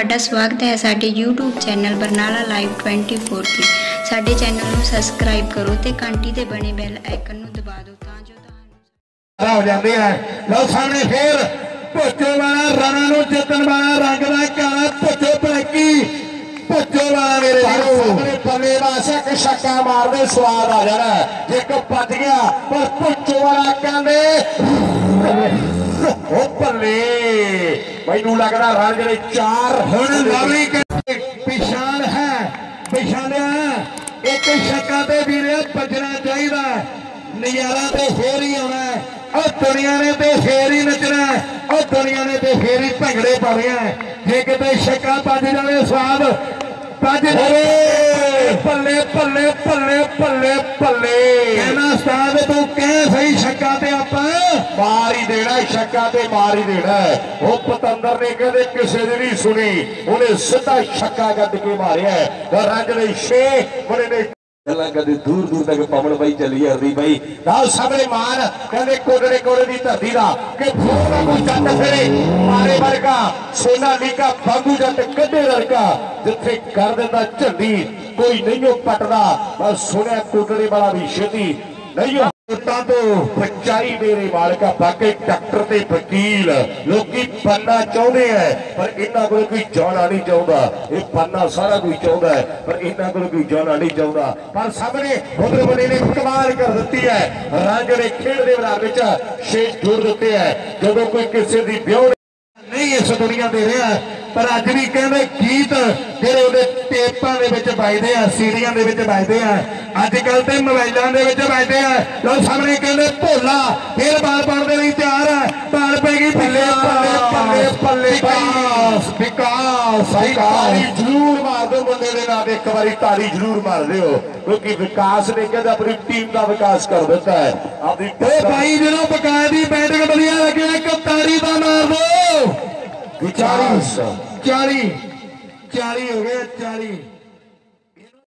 ਤੁਹਾਡਾ ਸਵਾਗਤ ਹੈ ਸਾਡੇ YouTube ਚੈਨਲ ਬਰਨਾਲਾ ਲਾਈਵ 24 ਤੇ। ਸਾਡੇ ਚੈਨਲ ਨੂੰ ਸਬਸਕ੍ਰਾਈਬ ਕਰੋ ਤੇ ਘੰਟੀ ਤੇ ਬਣੇ ਬੈਲ ਆਈਕਨ ਨੂੰ ਦਬਾ ਦਿਓ ਤਾਂ ਜੋ ਤੁਹਾਨੂੰ ਹੋ ਜਾਂਦੇ ਆ ਲਓ ਸਾਹਮਣੇ ਫੇਰ ਭੁੱਚੋ ਵਾਲਾ ਰਣਾ ਨੂੰ ਜਿੱਤਣ ਵਾਲਾ ਰੰਗ ਦਾ ਕਾਲਾ ਭੁੱਚੋ ਬਲੈਕੀ ਭੁੱਚੋ ਵਾਲਾ ਮੇਰੇ ਵੀਰੋ। ਸਾਹਮਣੇ ਬੱਲੇ ਦਾ ਸ਼ੱਕ ਛੱਕਾ ਮਾਰਦੇ ਸਵਾਦ ਆ ਜਾਣਾ। ਜੇ ਕੋ ਪੱਜ ਗਿਆ ਪਰ ਭੁੱਚੋ ਵਾਲਾ ਕਹਿੰਦੇ ਮੈਨੂੰ ਲੱਗਦਾ ਰਣ ਜਿਹੜੇ ਚਾਰ ਹੁਣ ਲਵਲੀ ਪਿਛਾਣ ਹੈ ਪਿਛਾਣਿਆ ਇੱਕ ਛੱਕਾ ਤੇ ਵੀਰੇ ਭੱਜਣਾ ਚਾਹੀਦਾ ਨਜ਼ਾਰਾ ਤੇ ਫੇਰ ਹੀ ਆਉਣਾ ਉਹ ਦੁਨੀਆ ਨੇ ਤੇ ਫੇਰ ਹੀ ਨੱਚਣਾ ਉਹ ਦੁਨੀਆ ਨੇ ਤੇ ਫੇਰ ਹੀ ਭੰਗੜੇ ਪਾਉਣੇ ਜੇ ਕਿਤੇ ਛੱਕਾ ਭੱਜ ਜਾਵੇ ਸਵਾਦ, ਵੱਜ ਜਾਵੇ। ਭੱਲੇ ਭੱਲੇ ਭੱਲੇ ਕਹਿੰਦਾ ਉਸਤਾਦ ਤੂੰ ਕਹਿ ਸਹੀ ਛੱਕਾ ਤੇ ਆਪਾਂ ਮਾਰ ਹੀ ਦੇਣਾ ਹੈ, ਛੱਕਾ ਤੇ ਮਾਰ ਹੀ ਦੇਣਾ ਹੈ। ਉਹ ਪਤੰਦਰ ਨੇ ਕਹਿੰਦੇ ਕਿਸੇ ਦੀ ਨਹੀਂ ਸੁਣੀ ਉਹਨੇ ਸਿੱਧਾ ਛੱਕਾ ਕੱਢ ਕੇ ਮਾਰਿਆ ਹੈ। ਤੇ ਰੰਗ ਦੇ ਛੇ ਬੜੇ ਨੇ ਗੱਲਾਂ ਕਦੇ ਦੂਰ ਦੂਰ ਤੱਕ ਪਵਨ ਬਾਈ ਚੱਲੀ ਜਾਂਦੀ ਬਾਈ ਨਾਲ ਸਾਹਮਣੇ ਮਾਰ ਕਹਿੰਦੇ ਕੋਟੜੇ ਕੋੜੇ ਦੀ ਧਰਤੀ ਦਾ ਕਿ ਫੋਨ ਦਾ ਕੋਈ ਜੱਟ ਫਿਰੇ ਮਾਰੇ ਵਰਗਾ ਸੋਨਾ ਲੀਕਾ ਬਾਗੂ ਜੱਟ ਕੱਢੇ ਵਰਗਾ ਜਿੱਥੇ ਕਰ ਦਿੰਦਾ ਝੰਡੀ ਕੋਈ ਨਹੀਂ ਉਹ ਪਟਦਾ। ਸੁਣਿਆ ਕੋਟੜੇ ਵਾਲਾ ਵੀ ਛੇਤੀ। ਨਹੀਂ ਉਹ ਤੋਂ ਬਚਾਈ ਮੇਰੇ ਮਾਲਕਾ ਬਾਕੀ ਡਾਕਟਰ ਤੇ ਵਕੀਲ। ਲੋਕੀ ਪੰਨਾ ਚਾਹੁੰਦੇ ਐ ਪਰ ਇਹਨਾਂ ਕੋਲ ਕੋਈ ਜਾਣਾ ਨਹੀਂ ਚਾਹੁੰਦਾ। ਇਹ ਪੰਨਾ ਸਾਰਾ ਕੋਈ ਚਾਹੁੰਦਾ ਹੈ, ਪਰ ਇਹਨਾਂ ਕੋਲ ਕੋਈ ਜਾਣਾ ਨਹੀਂ ਚਾਹੁੰਦਾ। ਪਰ ਸਾਹਮਣੇ ਉਧਰ ਬਣੇ ਨੇ ਕਮਾਲ ਕਰ ਦਿੱਤੀ ਹੈ। ਰਾਂਝੜੇ ਖੇਡ ਦੇ ਮੈਦਾਨ ਵਿੱਚ ਛੇ ਜੋੜ ਦਿੱਤੇ ਐ ਜਦੋਂ ਕੋਈ ਕਿਸੇ ਦੀ ਵਿਆਹ ਇਸ ਦੁਨੀਆ ਦੇ ਰਿਹਾ ਪਰ ਅੱਜ ਵੀ ਕਹਿੰਦੇ ਗੀਤ ਜਿਹੜੇ ਉਹਦੇ ਟੇਪਾਂ ਦੇ ਵਿੱਚ ਵੱਜਦੇ ਆ ਸੀਡੀਆਂ ਦੇ ਵਿੱਚ ਵੱਜਦੇ ਆ ਅੱਜ ਕੱਲ ਤੇ ਮੋਬਾਈਲਾਂ ਦੇ ਵਿੱਚ ਵੱਜਦੇ ਆ। ਲੋ ਸਾਹਮਣੇ ਕਹਿੰਦੇ ਭੋਲਾ ਫੇਰ ਬਾਲ ਪਾਉਣ ਦੇ ਲਈ ਤਿਆਰ ਹੈ ਬਾਲ ਪੈ ਗਈ ਪੱਲੇ ਪੱਲੇ ਪੱਲੇ ਪੱਲੇ ਵਿਕਾਸ ਵਿਕਾਸ ਤਾਲੀ ਜ਼ਰੂਰ ਮਾਰ ਦਿਓ ਮੁੰਡੇ ਦੇ ਨਾਂ ਤੇ ਇੱਕ ਵਾਰੀ ਤਾਲੀ ਜ਼ਰੂਰ ਮਾਰ ਦਿਓ। ਕਿਉਂਕਿ ਵਿਕਾਸ ਨੇ ਕਹਿੰਦਾ ਆਪਣੀ ਟੀਮ ਦਾ ਵਿਕਾਸ ਕਰ ਦਿੱਤਾ ਹੈ। ਆਪਣੀ ਓ ਭਾਈ ਜਦੋਂ ਬਕਾਇ ਦੀ ਬੈਟਿੰਗ ਵਧੀਆ ਲੱਗਿਆ ਇੱਕ ਤਾੜੀ ਦਾ ਮਾਰ ਦਿਓ 40 40 40 ਹੋ ਗਏ 40